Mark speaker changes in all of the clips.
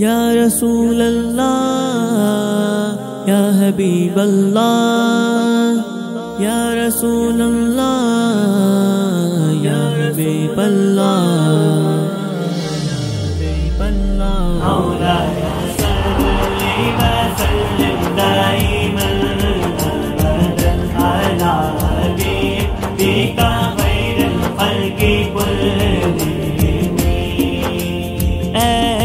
Speaker 1: या रसूल अल्लाह या हबीब अल्लाह या रसूल अल्लाह या हबीब अल्लाह
Speaker 2: मौलाया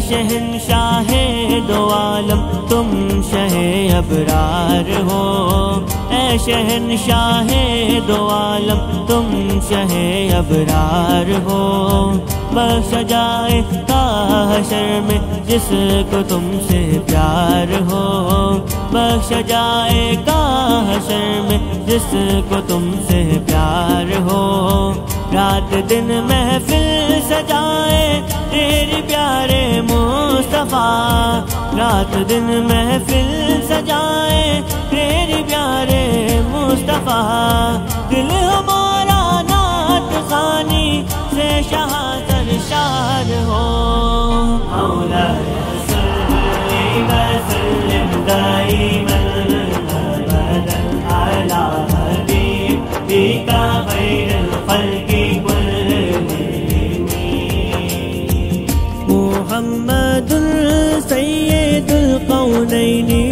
Speaker 2: शहनशाह दो आलम, तुम शह अबरार हो। ऐ शहनशाह दो आलम, तुम शह अबरार हो। बख्श जाए काशर में जिसको तुमसे प्यार हो। बख्श जाए काशर में जिसको तुमसे प्यार हो। रात दिन महफिल सजाए तेरे प्यारे मुस्तफ़ा। रात दिन महफिल सजाए तेरे प्यारे मुस्तफ़ा। दिल हमारा नात खानी से शहादर शार हो। खल्qi
Speaker 1: 给你。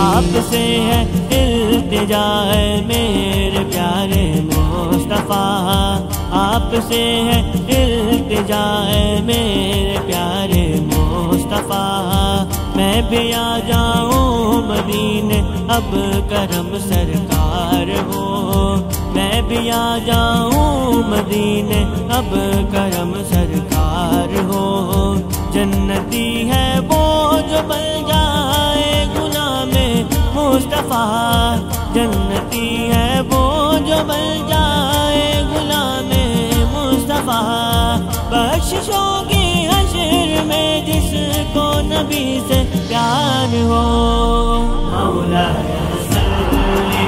Speaker 2: आपसे है इल्तिजा है मेरे प्यारे मुस्तफ़ा आपसे है इल्तिजा है मेरे प्यारे मुस्तफ़ा मैं भी आ जाऊँ मदीने अब करम सरकार हो मैं भी आ जाऊँ मदीने अब करम सरकार हो जन्नती है वो जो बन जाए गुलाम मुस्तफ़ा। जन्नती है वो जो बन जाए गुलाम मुस्तफ़ा। बख्शिशों की हशर में जिसको नबी से प्यार हो। मौला सल्ली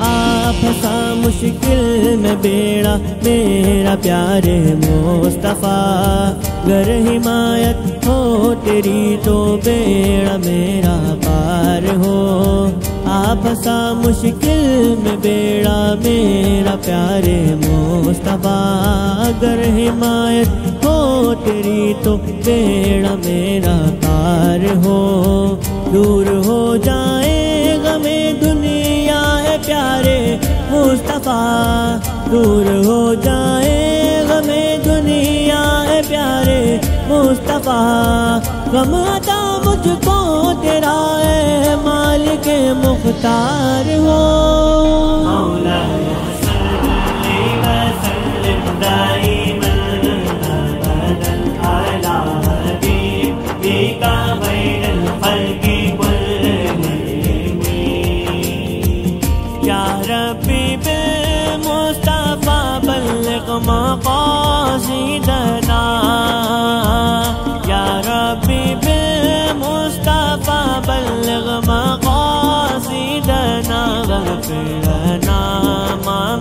Speaker 1: आप सा मुश्किल में बेड़ा, मेरा प्यारे मुस्तफ़ा। गर हिमायत हो तेरी तो बेड़ा, मेरा पार हो। आप सा मुश्किल में बेड़ा, मेरा प्यारे मुस्तफ़ा। गर हिमायत हो तेरी तो बेड़ा, मेरा पार हो। दूर हो है प्यारे मुस्तफ़ा, दूर हो जाए मैं दुनिया है प्यारे मुस्तफ़ा। गम अता मुझको, तेरा है मालिक मुख्तार हो।
Speaker 2: या रब्बी बिल मुस्तफ़ा बल्लिग मक़ासिदना या रब्बी बिल मुस्तफ़ा बल्लिग मक़ासिदना वग़फिर लना मा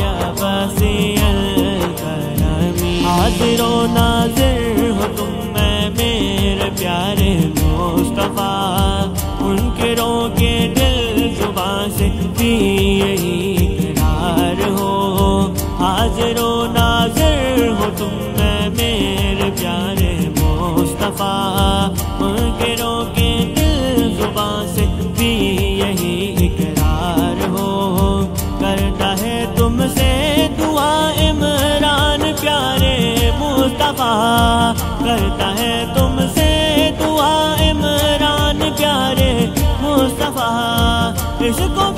Speaker 2: या वसीअल करमी हाज़िर व हाजिर नाजिर हो तुम मैं मेरे प्यारे मुस्तफ़ा। उनके रोके दिल ज़ुबान से भी यही इकरार हो। करता है तुमसे दुआ इमरान प्यारे मुस्तफ़ा। करता है तुमसे दुआ इमरान प्यारे मुस्तफ़ा। इसको